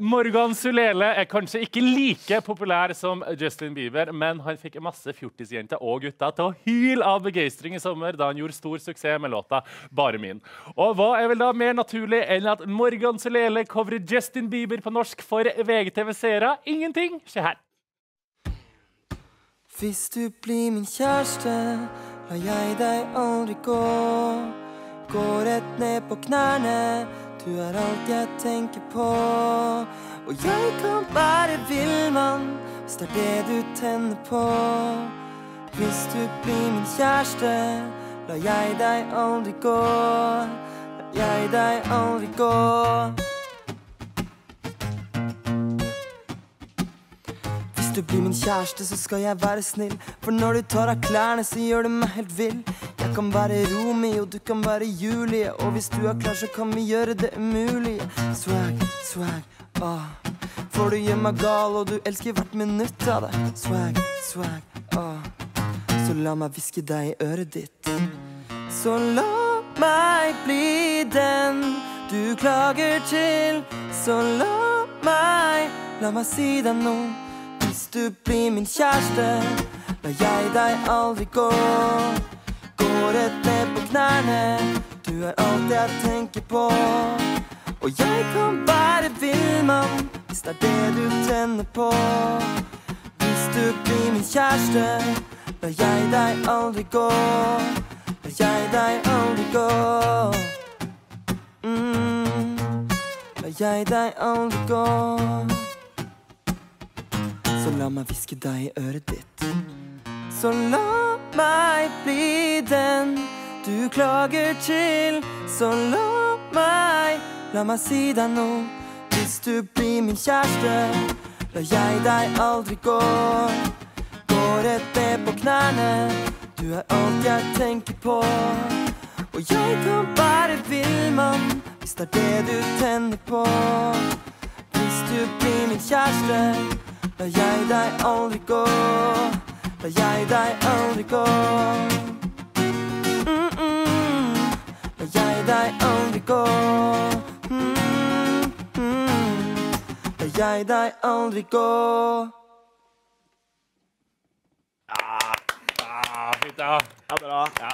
Morgan Sulele er kanskje ikke like populær som Justin Bieber, men han fikk masse fjortisjenter og gutter til å hyle av begeistring i sommer da han gjorde stor suksess med låta 'Bare min'. Og hva er vel da mer naturlig enn at Morgan Sulele coverer Justin Bieber på norsk for VGTV-seere? Ingenting. Se her. Hvis du blir min kjæreste, lar jeg deg aldri gå. Gå rett ned på knærne, du er alt jeg tenker på. Og jeg kan være villmann, hvis det er det du tenner på. Hvis du blir min kjæreste, lar jeg deg aldri gå. Lar jeg deg aldri gå. Hvis du blir min kjæreste, så skal jeg være snill. For når du tar av klærne, så gjør du meg helt vill. Jeg kan være Romeo, du kan være Julie. Og hvis du er klar, så kan vi gjøre det umulige. Swag, swag, ah. For du gjør meg gal, og du elsker hvert minutt av det. Swag, swag, ah. Så la meg hviske deg i øret ditt. Så la meg bli den du klager til. Så la meg, la meg si deg noe. Hvis du blir min kjæreste, lar jeg deg aldri gå. Gå rett ned på knærne, du er alt jeg tenker på. Og jeg kan være villmann, hvis det er det du tenner på. Hvis du blir min kjæreste, lar jeg deg aldri gå. Lar jeg deg aldri gå. Mm. Lar jeg deg aldri gå. La meg hviske deg i øret ditt. Så la meg bli den du klager til. Så la meg, la meg si deg noe. Hvis du blir min kjæreste, lar jeg deg aldri gå. Gå rett ned på knærne, du er alt jeg tenker på. Og jeg kan være villmann, hvis det er det du tenner på. Hvis du blir min kjæreste, lar jeg deg aldri gå. la jeg deg aldri gå. Lar jeg deg aldri gå. Mm-mm. Jeg deg aldri gå. Ah, fint, ja. Ja, bra.